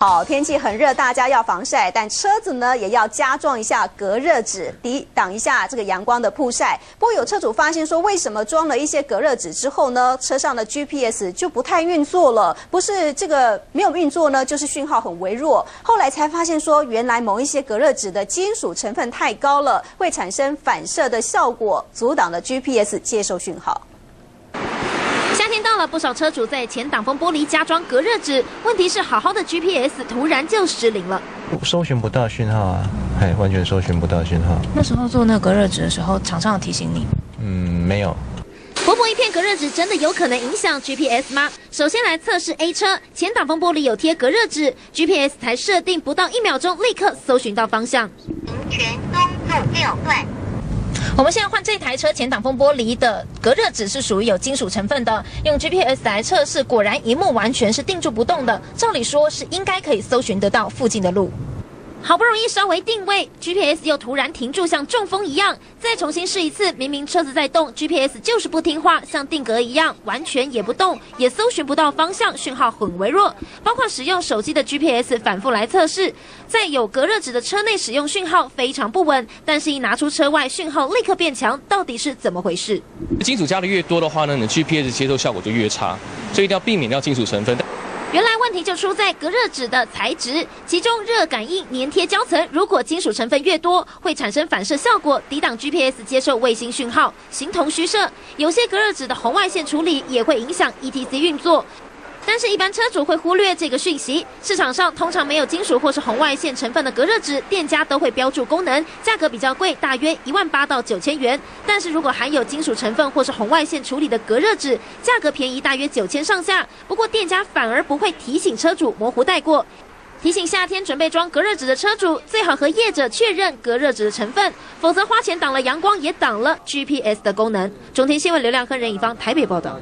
好，天气很热，大家要防晒，但车子呢也要加装一下隔热纸，抵挡一下这个阳光的曝晒。不过有车主发现说，为什么装了一些隔热纸之后呢，车上的 GPS 就不太运作了？不是这个没有运作呢，就是讯号很微弱。后来才发现说，原来某一些隔热纸的金属成分太高了，会产生反射的效果，阻挡了 GPS 接收讯号。夏天到了，不少车主在前挡风玻璃加装隔热纸。问题是，好好的 GPS 突然就失灵了，搜寻不到讯号啊，哎，完全搜寻不到讯号。那时候做那隔热纸的时候，厂商有提醒你？嗯，没有。薄薄一片隔热纸真的有可能影响 GPS 吗？首先来测试 A 车前挡风玻璃有贴隔热纸，GPS 才设定不到一秒钟，立刻搜寻到方向。全东路六段。我们现在换这台车前挡风玻璃的隔热纸是属于有金属成分的，用 GPS 来测试，果然荧幕完全是定住不动的。照理说是应该可以搜寻得到附近的路。好不容易稍微定位，GPS 又突然停住，像中风一样。再重新试一次，明明车子在动，GPS 就是不听话，像定格一样，完全也不动，也搜寻不到方向，讯号很微弱。包括使用手机的 GPS 反复来测试，在有隔热纸的车内使用讯号非常不稳，但是一拿出车外，讯号立刻变强，到底是怎么回事？金属加的越多的话呢，你 GPS 接收效果就越差，所以一定要避免掉金属成分。原来问题就出在隔热纸的材质，其中热感应粘贴胶层，如果金属成分越多，会产生反射效果，抵挡 GPS 接受卫星讯号，形同虚设。有些隔热纸的红外线处理也会影响 ETC 运作。但是，一般车主会忽略这个讯息。市场上通常没有金属或是红外线成分的隔热纸，店家都会标注功能，价格比较贵，大约一万八到九千元。但是如果含有金属成分或是红外线处理的隔热纸，价格便宜，大约九千上下。不过店家反而不会提醒车主，模糊带过。提醒夏天准备装隔热纸的车主，最好和业者确认隔热纸的成分，否则花钱挡了阳光，也挡了 GPS 的功能。中天新闻流量和任以芳台北报道。